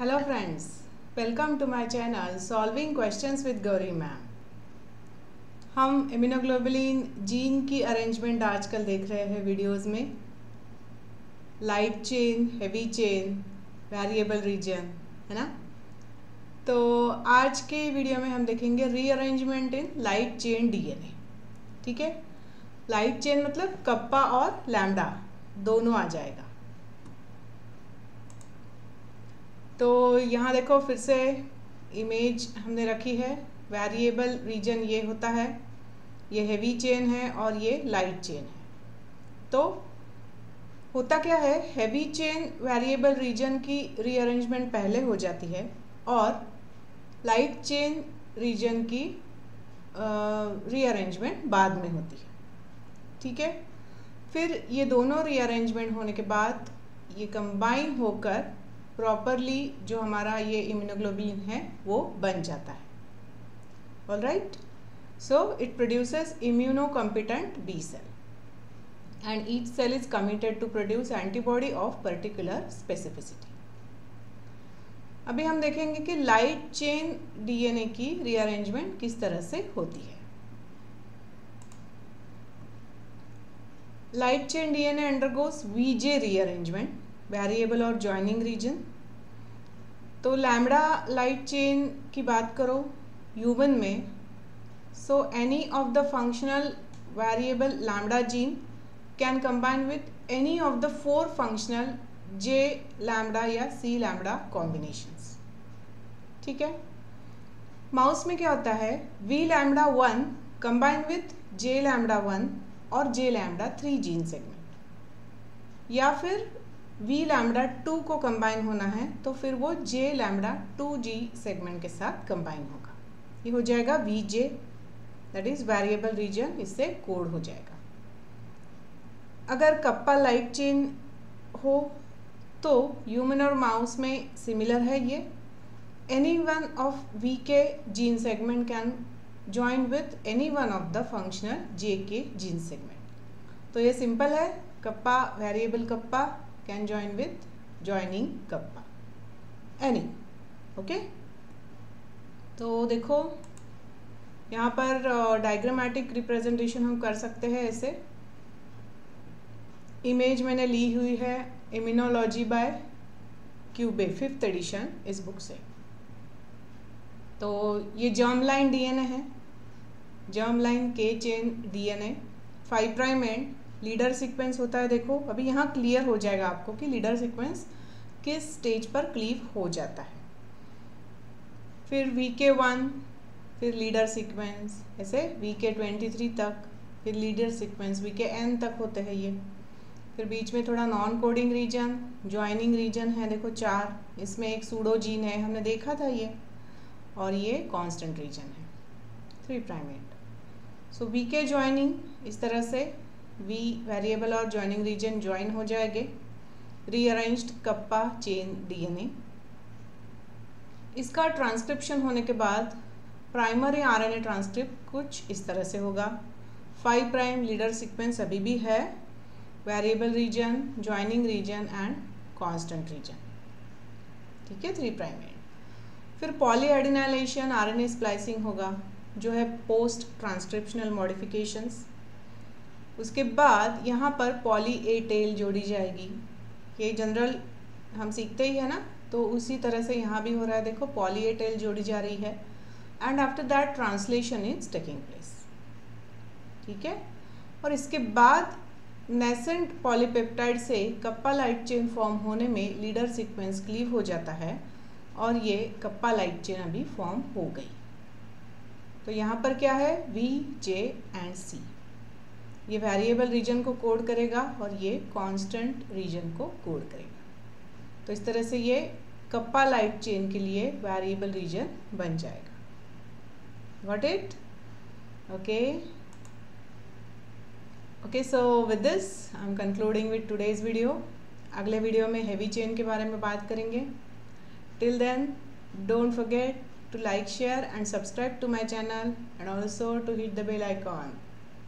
Hello friends, welcome to my channel Solving Questions with Gauri ma'am हम immunoglobulin gene की arrangement आजकल देख रहे हैं वीडियोस में। Light chain heavy chain variable region है ना? तो आज के वीडियो में हम देखेंगे rearrangement in light chain DNA ठीक है? लाइट चेन मतलब कप्पा और लैम्डा दोनों आ जाएगा। तो यहाँ देखो फिर से इमेज हमने रखी है। वेरिएबल रीजन ये होता है, ये हेवी चेन है और ये लाइट चेन है। तो होता क्या है? हेवी चेन वेरिएबल रीजन की रीअरेंजमेंट पहले हो जाती है और लाइट चेन रीजन की रीअरेंजमेंट बाद में होती है। ठीक है? फिर ये दोनों रीअरेंजमेंट होने के बाद ये कंबाइन होकर प्रॉपरली जो हमारा ये इम्यूनोग्लोबिन है, वो बन जाता है। All right so it produces immunocompetent B cell and each cell is committed to produce antibody of particular specificity अभी हम देखेंगे कि लाइट चेन डीएनए की रीअरेंजमेंट किस तरह से होती है। Light chain DNA undergoes VJ rearrangement variable और ज्वाइनिंग रीजन तो लैमडा लाइट चेन की बात करो ह्यूमन में so any of the functional variable lambda gene can combine with any of the four functional J lambda या C lambda combinations ठीक है? Mouse में क्या होता है? V lambda one combine with J lambda one और J lambda three gene segment या फिर वी लैमडा टू को कंबाइन होना है तो फिर वो J lambda two gene segment के साथ कंबाइन होगा। ये हो जाएगा V J that is variable region इससे कोड हो जाएगा। अगर कप्पा लाइट चेन हो तो ह्यूमन और माउस में सिमिलर है ये। Any one of V K gene segment can join with any one of the functional J K gene segment तो ये सिंपल है, kappa variable kappa can join with joining kappa any okay तो देखो, यहाँ पर diagrammatic representation हम कर सकते हैं ऐसे। इमेज मैंने ली हुई है immunology by Kuby fifth edition इस बुक से। तो ये जर्म लाइन डीएनए है। Germ line K chain DNA five prime end leader sequence होता है, देखो। अभी यहाँ क्लियर हो जाएगा आपको कि लीडर सीक्वेंस किस स्टेज पर क्लीव हो जाता है। फिर वी के वन फिर लीडर सीक्वेंस, ऐसे वी के ट्वेंटी थ्री तक, फिर leader sequence V K N तक होते हैं ये। फिर बीच में थोड़ा non coding region joining region है, देखो चार। इसमें एक सूडो जीन है, हमने देखा था ये। और ये कांस्टेंट रीजन है three prime end so V K joining इस तरह से वी वेरिएबल और ज्वाइनिंग रीजन ज्वाइन हो जाएँगे। रीअरेंज्ड कप्पा चेन डीएनए इसका ट्रांसक्रिप्शन होने के बाद प्राइमरी आरएनए ट्रांसक्रिप्ट कुछ इस तरह से होगा। फाइव प्राइम लीडर सीक्वेंस अभी भी है। Variable region joining region and constant region ठीक है थ्री प्राइम एंड फिर पॉलीएडिनाइलेशन आरएनए स्प्लाइसिंग होगा, जो है पोस्ट ट्रांसक्रिप्शनल मॉडिफिकेशंस उसके बाद यहाँ पर पॉली ए टेल जोड़ी जाएगी। ये जनरल हम सीखते ही है ना तो उसी तरह से यहाँ भी हो रहा है। देखो पॉली ए टेल जोड़ी जा रही है। And after that translation is taking place ठीक है? और इसके बाद नेसेंट पॉलीपेप्टाइड से कप्पा लाइट चेन फॉर्म होने में लीडर सीक्वेंस क्लीव हो जाता है और ये कप्पा लाइट चेन अभी फॉर्म हो गई। तो यहाँ पर क्या है? वी जे एंड सी ये वेरिएबल रीजन को कोड करेगा और ये कांस्टेंट रीजन को कोड करेगा। तो इस तरह से ये कप्पा लाइट चेन के लिए वेरिएबल रीजन बन जाएगा। Got it okay okay so with this I am concluding with today's video अगले वीडियो में हैवी चेन के बारे में बात करेंगे। Till then don't forget to like, share and subscribe to my channel and also to hit the bell icon.